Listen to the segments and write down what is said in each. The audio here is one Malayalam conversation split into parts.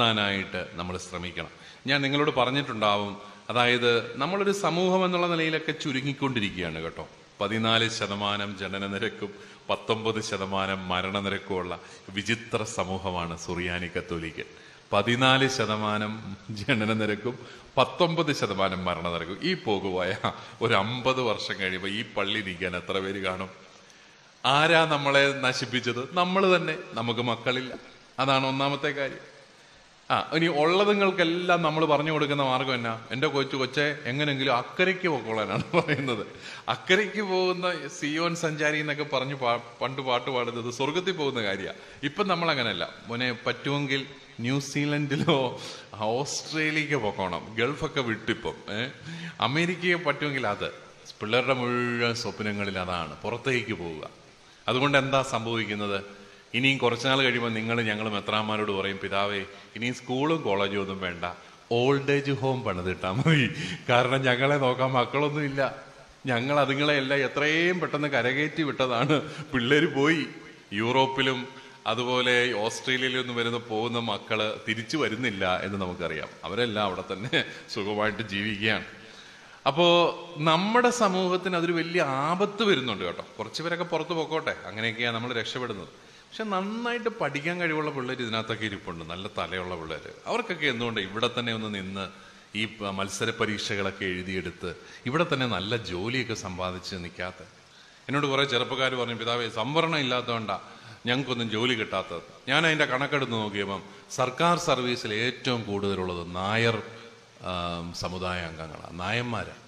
ാനായിട്ട് നമ്മൾ ശ്രമിക്കണം. ഞാൻ നിങ്ങളോട് പറഞ്ഞിട്ടുണ്ടാവും അതായത് നമ്മളൊരു സമൂഹം എന്നുള്ള നിലയിലൊക്കെ ചുരുങ്ങിക്കൊണ്ടിരിക്കുകയാണ് കേട്ടോ. പതിനാല് ശതമാനം ജനന നിരക്കും പത്തൊമ്പത് ശതമാനം മരണനിരക്കുമുള്ള വിചിത്ര സമൂഹമാണ് സുറിയാനി കത്തോലിക്കൻ. പതിനാല് ശതമാനം ജനന നിരക്കും പത്തൊമ്പത് ശതമാനം മരണനിരക്കും. ഈ പോകുപോയ ഒരു അമ്പത് വർഷം കഴിയുമ്പോൾ ഈ പള്ളി നീക്കാൻ എത്ര പേര് കാണും? ആരാ നമ്മളെ നശിപ്പിച്ചത്? നമ്മൾ തന്നെ. നമുക്ക് മക്കളില്ല. അതാണ് ഒന്നാമത്തെ കാര്യം. ആ ഇനി ഉള്ളതുങ്ങൾക്കെല്ലാം നമ്മൾ പറഞ്ഞു കൊടുക്കുന്ന മാർഗം എന്നാ? എന്റെ കൊച്ചു കൊച്ചെ എങ്ങനെങ്കിലും അക്കരയ്ക്ക് പോക്കോളാനാണ് പറയുന്നത്. അക്കരയ്ക്ക് പോകുന്ന സിയോൻ സഞ്ചാരി എന്നൊക്കെ പറഞ്ഞു പണ്ട് പാട്ട് പാടുന്നത് സ്വർഗത്തിൽ പോകുന്ന കാര്യമാണ് ഇപ്പം നമ്മൾ അങ്ങനെയല്ല മോനെ പറ്റുമെങ്കിൽ ന്യൂസിലൻഡിലോ ഓസ്ട്രേലിയക്ക് പോക്കോണം. ഗൾഫൊക്കെ വിട്ടിപ്പം അമേരിക്കയെ പറ്റുമെങ്കിൽ അത്. പിള്ളേരുടെ മുഴുവൻ സ്വപ്നങ്ങളിൽ അതാണ്. പുറത്തേക്ക് പോവുക. അതുകൊണ്ട് എന്താ സംഭവിക്കുന്നത്? ഇനിയും കുറച്ചുനാൾ കഴിയുമ്പോൾ നിങ്ങൾ ഞങ്ങൾ മെത്രാന്മാരോട് പറയും പിതാവേ ഇനിയും സ്കൂളും കോളേജും ഒന്നും വേണ്ട. ഓൾഡ് ഏജ് ഹോം പണിതിട്ടാൽ മതി. കാരണം ഞങ്ങളെ നോക്കാൻ മക്കളൊന്നും ഇല്ല. ഞങ്ങൾ അതുങ്ങളെ എല്ലാം എത്രയും പെട്ടെന്ന് കരകയറ്റി വിട്ടതാണ്. പിള്ളേർ പോയി. യൂറോപ്പിലും അതുപോലെ ഓസ്ട്രേലിയയിലൊന്നും വരുന്ന പോകുന്ന മക്കൾ തിരിച്ചു വരുന്നില്ല എന്ന് നമുക്കറിയാം. അവരെല്ലാം അവിടെ തന്നെ സുഖമായിട്ട് ജീവിക്കുകയാണ്. അപ്പോൾ നമ്മുടെ സമൂഹത്തിന് അതൊരു വലിയ ആപത്ത് വരുന്നുണ്ട് കേട്ടോ. കുറച്ച് പേരൊക്കെ പുറത്തു പോക്കോട്ടെ. അങ്ങനെയൊക്കെയാണ് നമ്മൾ രക്ഷപ്പെടുന്നത്. പക്ഷെ നന്നായിട്ട് പഠിക്കാൻ കഴിവുള്ള പിള്ളേർ ഇതിനകത്തൊക്കെ ഇരിപ്പുണ്ട്. നല്ല തലയുള്ള പിള്ളേർ അവർക്കൊക്കെ എന്തുകൊണ്ട് ഇവിടെ തന്നെ ഒന്ന് നിന്ന് ഈ മത്സര പരീക്ഷകളൊക്കെ എഴുതിയെടുത്ത് ഇവിടെ തന്നെ നല്ല ജോലിയൊക്കെ സമ്പാദിച്ച് നിൽക്കാത്ത എന്നോട് കുറേ ചെറുപ്പക്കാർ പറഞ്ഞു പിതാവേ സംവരണം ഇല്ലാത്തതുകൊണ്ടാണ് ഞങ്ങൾക്കൊന്നും ജോലി കിട്ടാത്തത്. ഞാൻ അതിന്റെ കണക്കെടുത്ത് നോക്കിയപ്പം സർക്കാർ സർവീസിൽ ഏറ്റവും കൂടുതലുള്ളത് നായർ സമുദായ അംഗങ്ങളാണ് നായന്മാരാണ്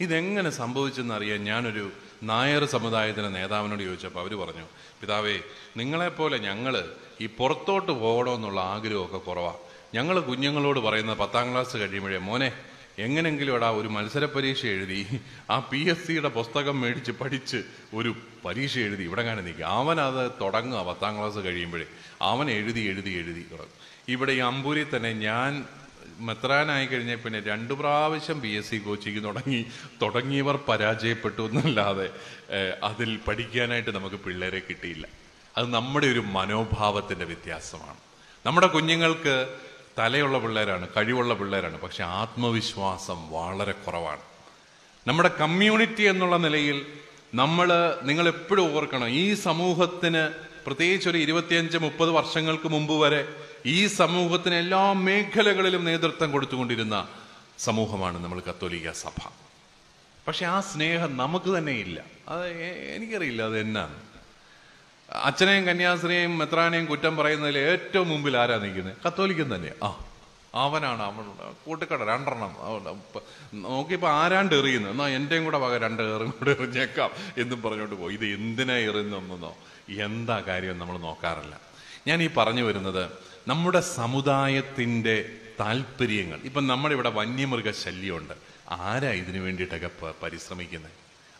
ഇതെങ്ങനെ സംഭവിച്ചെന്നറിയാൻ ഞാനൊരു നായർ സമുദായത്തിന് നേതാവിനോട് ചോദിച്ചപ്പോൾ അവർ പറഞ്ഞു പിതാവേ നിങ്ങളെപ്പോലെ ഞങ്ങൾ ഈ പുറത്തോട്ട് പോകണമെന്നുള്ള ആഗ്രഹമൊക്കെ കുറവാണ് ഞങ്ങൾ കുഞ്ഞുങ്ങളോട് പറയുന്നത് പത്താം ക്ലാസ് കഴിയുമ്പോഴേ മോനെ എങ്ങനെങ്കിലും എടാ ഒരു മത്സര പരീക്ഷ എഴുതി ആ പി എസ് സിയുടെ പുസ്തകം മേടിച്ച് പഠിച്ച് ഒരു പരീക്ഷ എഴുതി ഇവിടെ കാണാൻ നിൽക്കുക അവൻ അത് തുടങ്ങുക പത്താം ക്ലാസ് കഴിയുമ്പോഴേ. അവൻ എഴുതി എഴുതി എഴുതി ഇവിടെ ഈ അമ്പൂരി തന്നെ ഞാൻ മെത്രാനായി കഴിഞ്ഞ പിന്നെ രണ്ടു പ്രാവശ്യം പി എസ് സി കോച്ചിങ് തുടങ്ങി തുടങ്ങിയവർ പരാജയപ്പെട്ടു എന്നല്ലാതെ അതിൽ പഠിക്കാനായിട്ട് നമുക്ക് പിള്ളേരെ കിട്ടിയില്ല. അത് നമ്മുടെ ഒരു മനോഭാവത്തിന്റെ വ്യത്യാസമാണ്. നമ്മുടെ കുഞ്ഞുങ്ങൾക്ക് തലയുള്ള പിള്ളേരാണ് കഴിവുള്ള പിള്ളേരാണ് പക്ഷെ ആത്മവിശ്വാസം വളരെ കുറവാണ്. നമ്മുടെ കമ്മ്യൂണിറ്റി എന്നുള്ള നിലയിൽ നമ്മൾ നിങ്ങൾ എപ്പോഴും ഓർക്കണം ഈ സമൂഹത്തിന് പ്രത്യേകിച്ച് ഒരു ഇരുപത്തിയഞ്ച് മുപ്പത് വർഷങ്ങൾക്ക് മുമ്പ് വരെ ഈ സമൂഹത്തിന് എല്ലാ മേഖലകളിലും നേതൃത്വം കൊടുത്തുകൊണ്ടിരുന്ന സമൂഹമാണ് നമ്മൾ കത്തോലിക്ക സഭ. പക്ഷെ ആ സ്നേഹം നമുക്ക് തന്നെ ഇല്ല. അത് എനിക്കറിയില്ല അത് എന്നാണ്. അച്ഛനെയും കന്യാസ്ത്രീയെയും മെത്രാനെയും കുറ്റം പറയുന്നതിൽ ഏറ്റവും മുമ്പിൽ ആരാ നിൽക്കുന്നത്? കത്തോലിക്കൻ തന്നെ ആ അവനാണ് അവൻ കൂട്ടിക്കട രണ്ടെണ്ണം. നോക്കിയപ്പോൾ ആരാണ്ട് എറിയുന്നത് എന്നാ എന്റെയും കൂടെ വക രണ്ട് ഏറും കൂടെ എറിഞ്ഞേക്കാം എന്നും പറഞ്ഞുകൊണ്ട് പോയി. ഇത് എന്തിനാ എറിയുന്നോ എന്താ കാര്യം നമ്മൾ നോക്കാറില്ല. ഞാൻ ഈ പറഞ്ഞു വരുന്നത് നമ്മുടെ സമുദായത്തിന്റെ താല്പര്യങ്ങൾ. ഇപ്പം നമ്മുടെ ഇവിടെ വന്യമൃഗ ശല്യമുണ്ട് ആരാ ഇതിനു വേണ്ടിയിട്ടൊക്കെ പരിശ്രമിക്കുന്നത്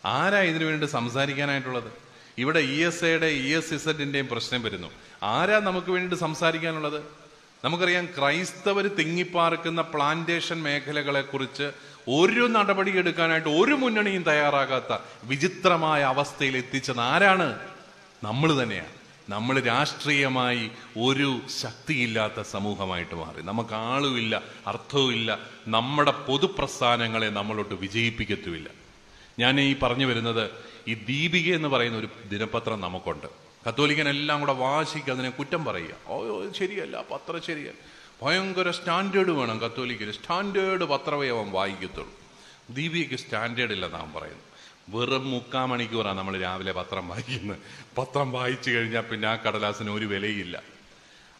ആരാ ഇതിനു വേണ്ടി സംസാരിക്കാനായിട്ടുള്ളത്? ഇവിടെ ഇ എസ് എയുടെ ഇ എസ് ഇസഡിന്റെയും പ്രശ്നം വരുന്നു. ആരാ നമുക്ക് വേണ്ടി സംസാരിക്കാനുള്ളത്? നമുക്കറിയാം ക്രൈസ്തവർ തിങ്ങിപ്പാർക്കുന്ന പ്ലാന്റേഷൻ മേഖലകളെ കുറിച്ച് ഒരു നടപടി എടുക്കാനായിട്ട് ഒരു മുന്നണിയും തയ്യാറാകാത്ത വിചിത്രമായ അവസ്ഥയിൽ എത്തിച്ചത് ആരാണ്? നമ്മൾ തന്നെയാണ്. നമ്മൾ രാഷ്ട്രീയമായി ഒരു ശക്തിയില്ലാത്ത സമൂഹമായിട്ട് മാറി. നമുക്ക് ആളുമില്ല അർത്ഥവുമില്ല നമ്മുടെ പൊതുപ്രസ്ഥാനങ്ങളെ നമ്മളോട്ട് വിജയിപ്പിക്കത്തുമില്ല. ഞാൻ ഈ പറഞ്ഞു വരുന്നത് ഈ ദീപിക എന്ന് പറയുന്ന ഒരു ദിനപത്രം നമുക്കുണ്ട്. കത്തോലിക്കനെല്ലാം കൂടെ വാശിക്ക് അതിനെ കുറ്റം പറയുക. ഓ ഓ, ഇത് ശരിയല്ല പത്രം ശരിയല്ല. ഭയങ്കര സ്റ്റാൻഡേർഡ് വേണം കത്തോലിക്കന്. സ്റ്റാൻഡേർഡ് പത്രമേ അവൻ വായിക്കത്തുള്ളൂ. ദീപികയ്ക്ക് സ്റ്റാൻഡേർഡ് ഇല്ല നാം പറയുന്നു വെറും മുക്കാൽ മണിക്കൂറാണ് നമ്മൾ രാവിലെ പത്രം വായിക്കുന്നത്. പത്രം വായിച്ചു കഴിഞ്ഞാൽ പിന്നെ ആ കടലാസിന് ഒരു വിലയില്ല.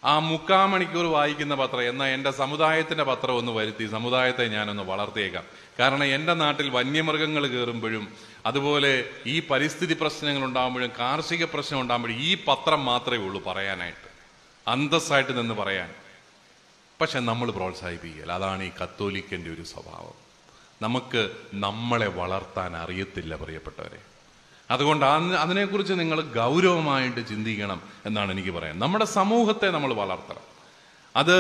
ആ മുക്കാ മണിക്കൂർ വായിക്കുന്ന പത്രം എന്നാൽ എന്റെ സമുദായത്തിന്റെ പത്രം ഒന്ന് വരുത്തി സമുദായത്തെ ഞാനൊന്ന് വളർത്തിയേക്കാം. കാരണം എന്റെ നാട്ടിൽ വന്യമൃഗങ്ങൾ കയറുമ്പോഴും അതുപോലെ ഈ പരിസ്ഥിതി പ്രശ്നങ്ങൾ ഉണ്ടാകുമ്പോഴും കാർഷിക പ്രശ്നം ഉണ്ടാകുമ്പോഴും ഈ പത്രം മാത്രമേ ഉള്ളൂ പറയാനായിട്ട്. അന്തസ്സായിട്ട് നിന്ന് പറയാൻ. പക്ഷെ നമ്മൾ പ്രോത്സാഹിപ്പിക്കുക അതാണ് ഈ കത്തോലിക്കന്റെ ഒരു സ്വഭാവം. നമുക്ക് നമ്മളെ വളർത്താൻ അറിയത്തില്ല പ്രിയപ്പെട്ടവരെ. അതുകൊണ്ട് അതിനെക്കുറിച്ച് നിങ്ങൾ ഗൗരവമായിട്ട് ചിന്തിക്കണം എന്നാണ് എനിക്ക് പറയാൻ. നമ്മുടെ സമൂഹത്തെ നമ്മൾ വളർത്തണം. അത്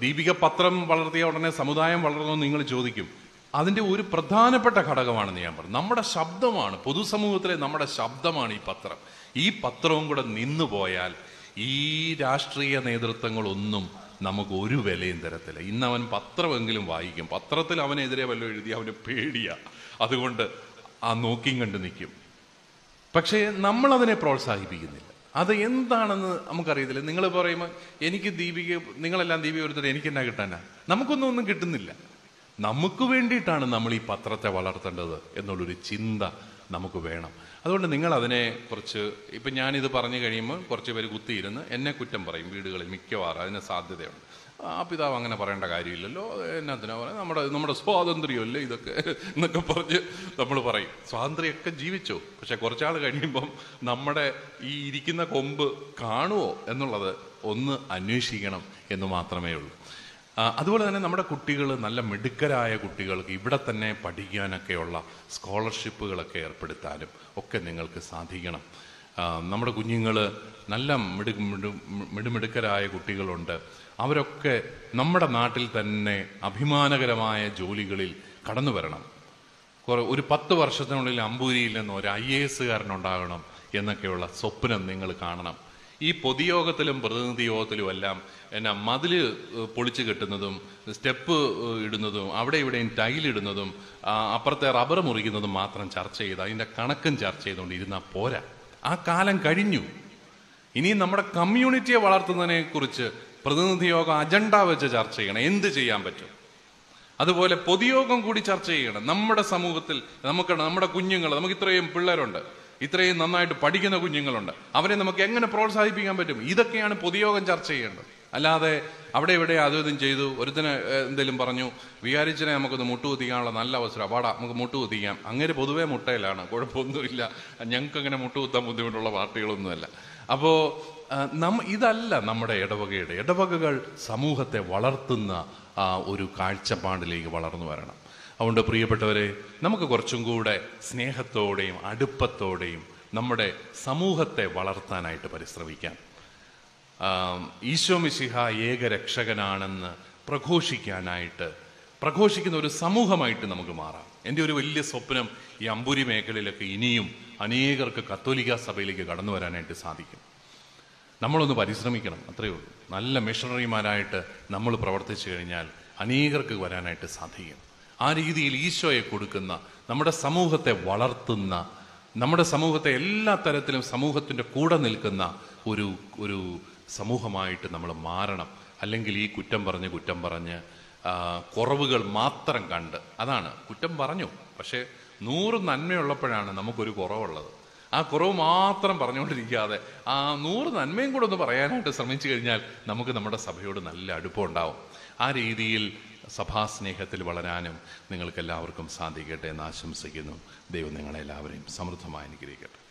ദീപിക പത്രം വളർത്തിയ ഉടനെ സമുദായം വളർന്നു നിങ്ങൾ ചോദിക്കും. അതിന്റെ ഒരു പ്രധാനപ്പെട്ട ഘടകമാണെന്ന് ഞാൻ പറഞ്ഞു. നമ്മുടെ ശബ്ദമാണ് പൊതുസമൂഹത്തിലെ നമ്മുടെ ശബ്ദമാണ് ഈ പത്രം. ഈ പത്രവും കൂടെ നിന്നു പോയാൽ ഈ രാഷ്ട്രീയ നേതൃത്വങ്ങളൊന്നും നമുക്ക് ഒരു വിലയും തരത്തില്ല. ഇന്ന് അവൻ പത്രമെങ്കിലും വായിക്കും. പത്രത്തിൽ അവനെതിരെ വല്ലതും എഴുതി അവന് പേടിയാ. അതുകൊണ്ട് ആ നോക്കിയും കണ്ട് നിൽക്കും. പക്ഷേ നമ്മൾ അതിനെ പ്രോത്സാഹിപ്പിക്കുന്നില്ല. അത് എന്താണെന്ന് നമുക്കറിയത്തില്ല. നിങ്ങൾ പറയുമ്പോൾ എനിക്ക് ദീപിക നിങ്ങളെല്ലാം ദീപിക ഒരുത്തരം എനിക്ക് എന്നാ കിട്ടാനാ? നമുക്കൊന്നും ഒന്നും കിട്ടുന്നില്ല. നമുക്ക് വേണ്ടിയിട്ടാണ് നമ്മൾ ഈ പത്രത്തെ വളർത്തേണ്ടത് എന്നുള്ളൊരു ചിന്ത നമുക്ക് വേണം. അതുകൊണ്ട് നിങ്ങൾ അതിനെ കുറച്ച് ഇപ്പം ഞാനിത് പറഞ്ഞു കഴിയുമ്പോൾ കുറച്ച് പേര് കുത്തിയിരുന്ന് എന്നെ കുറ്റം പറയും വീടുകളിൽ മിക്കവാറും അതിന് സാധ്യതയുണ്ട്. ആ പിതാവ് അങ്ങനെ പറയേണ്ട കാര്യമില്ലല്ലോ എന്നാത്തിനാ പറയാം നമ്മുടെ നമ്മുടെ സ്വാതന്ത്ര്യമല്ലേ ഇതൊക്കെ എന്നൊക്കെ പറഞ്ഞ് നമ്മൾ പറയും. സ്വാതന്ത്ര്യമൊക്കെ ജീവിച്ചു. പക്ഷെ കുറച്ചാൾ കഴിയുമ്പം നമ്മുടെ ഈ ഇരിക്കുന്ന കൊമ്പ് കാണുമോ എന്നുള്ളത് ഒന്ന് അന്വേഷിക്കണം എന്ന് മാത്രമേ ഉള്ളൂ. അതുപോലെ തന്നെ നമ്മുടെ കുട്ടികൾ നല്ല മിടുക്കരായ കുട്ടികൾക്ക് ഇവിടെ തന്നെ പഠിക്കാനൊക്കെയുള്ള സ്കോളർഷിപ്പുകളൊക്കെ ഏർപ്പെടുത്താനും ഒക്കെ നിങ്ങൾക്ക് സാധിക്കണം. നമ്മുടെ കുഞ്ഞുങ്ങൾ നല്ല മിടു മിടു മിടുമിടുക്കരായ കുട്ടികളുണ്ട്. അവരൊക്കെ നമ്മുടെ നാട്ടിൽ തന്നെ അഭിമാനകരമായ ജോലികളിൽ കടന്നു വരണം. ഒരു പത്ത് വർഷത്തിനുള്ളിൽ അമ്പൂരിയിൽ നിന്ന് ഒരു ഐ എ എസുകാരനുണ്ടാകണം എന്നൊക്കെയുള്ള സ്വപ്നം നിങ്ങൾ കാണണം. ഈ പൊതുയോഗത്തിലും പ്രതിനിധി യോഗത്തിലും എല്ലാം എന്നാ മതിൽ പൊളിച്ചു കെട്ടുന്നതും സ്റ്റെപ്പ് ഇടുന്നതും അവിടെ ഇവിടെയും ടൈലിടുന്നതും അപ്പുറത്തെ റബ്ബർ മുറിക്കുന്നതും മാത്രം ചർച്ച ചെയ്ത് അതിന്റെ കണക്കും ചർച്ച ചെയ്തുകൊണ്ട് ഇരുന്നാൽ പോരാ. ആ കാലം കഴിഞ്ഞു. ഇനി നമ്മുടെ കമ്മ്യൂണിറ്റിയെ വളർത്തുന്നതിനെ കുറിച്ച് പ്രതിനിധി യോഗം അജണ്ട വെച്ച് ചർച്ച ചെയ്യണം. എന്ത് ചെയ്യാൻ പറ്റും? അതുപോലെ പൊതുയോഗം കൂടി ചർച്ച ചെയ്യണം. നമ്മുടെ സമൂഹത്തിൽ നമുക്ക് നമ്മുടെ കുഞ്ഞുങ്ങൾ നമുക്ക് ഇത്രയും പിള്ളേരുണ്ട്. ഇത്രയും നന്നായിട്ട് പഠിക്കുന്ന കുഞ്ഞുങ്ങളുണ്ട്. അവരെ നമുക്ക് എങ്ങനെ പ്രോത്സാഹിപ്പിക്കാൻ പറ്റും? ഇതൊക്കെയാണ് പൊതുയോഗം ചർച്ച ചെയ്യേണ്ടത്. അല്ലാതെ അവിടെ ഇവിടെ അതും ചെയ്തു ഒരുത്തിന് എന്തെങ്കിലും പറഞ്ഞു വികാരിച്ചനെ നമുക്കൊന്ന് മുട്ടുകുത്തിക്കാനുള്ള നല്ല അവസരം. പാടാ നമുക്ക് മുട്ടുകുത്തിക്കാം. അങ്ങനെ പൊതുവേ മുട്ടയിലാണ്. കുഴപ്പമൊന്നുമില്ല. ഞങ്ങൾക്ക് അങ്ങനെ മുട്ടുകുത്താൻ ബുദ്ധിമുട്ടുള്ള പാർട്ടികളൊന്നുമല്ല. അപ്പോൾ നമ്മ ഇതല്ല നമ്മുടെ ഇടവകയുടെ. ഇടവകകൾ സമൂഹത്തെ വളർത്തുന്ന ഒരു കാഴ്ചപ്പാടിലേക്ക് വളർന്നു വരണം. അതുകൊണ്ട് പ്രിയപ്പെട്ടവരെ നമുക്ക് കുറച്ചും കൂടെ സ്നേഹത്തോടെയും അടുപ്പത്തോടെയും നമ്മുടെ സമൂഹത്തെ വളർത്താനായിട്ട് പരിശ്രമിക്കാം. ഈശോമിശിഹ ഈശോ മിശിഹ ഏകരക്ഷകനാണെന്ന് പ്രഘോഷിക്കാനായിട്ട് പ്രഘോഷിക്കുന്ന ഒരു സമൂഹമായിട്ട് നമുക്ക് മാറാം. എന്റെ ഒരു വലിയ സ്വപ്നം ഈ അമ്പൂരി മേഖലയിലൊക്കെ ഇനിയും അനേകർക്ക് കത്തോലിക്ക സഭയിലേക്ക് കടന്നു വരാനായിട്ട് സാധിക്കും. നമ്മളൊന്ന് പരിശ്രമിക്കണം അത്രയേ ഉള്ളൂ. നല്ല മിഷണറിമാരായിട്ട് നമ്മൾ പ്രവർത്തിച്ചു കഴിഞ്ഞാൽ അനേകർക്ക് വരാനായിട്ട് സാധിക്കും. ആ രീതിയിൽ ഈശോയെ കൊടുക്കുന്ന നമ്മുടെ സമൂഹത്തെ വളർത്തുന്ന നമ്മുടെ സമൂഹത്തെ എല്ലാ തരത്തിലും സമൂഹത്തിന്റെ കൂടെ നിൽക്കുന്ന ഒരു ഒരു സമൂഹമായിട്ട് നമ്മൾ മാറണം. അല്ലെങ്കിൽ ഈ കുറ്റം പറഞ്ഞ് കുറ്റം പറഞ്ഞ് കുറവുകൾ മാത്രം കണ്ട്. അതാണ്. കുറ്റം പറഞ്ഞു. പക്ഷേ നൂറ് നന്മയുള്ളപ്പോഴാണ് നമുക്കൊരു കുറവുള്ളത്. ആ കുറവ് മാത്രം പറഞ്ഞുകൊണ്ടിരിക്കാതെ ആ നൂറ് നന്മയും കൂടെ ഒന്ന് പറയാനായിട്ട് ശ്രമിച്ചു കഴിഞ്ഞാൽ നമുക്ക് നമ്മുടെ സഭയോട് നല്ല അടുപ്പം ഉണ്ടാവും. ആ രീതിയിൽ സഭാസ്നേഹത്തിൽ വളരാനും നിങ്ങൾക്കെല്ലാവർക്കും സാധിക്കട്ടെ എന്ന് ആശംസിക്കുന്നു. ദൈവം നിങ്ങളെല്ലാവരെയും സമൃദ്ധമായി അനുഗ്രഹിക്കട്ടെ.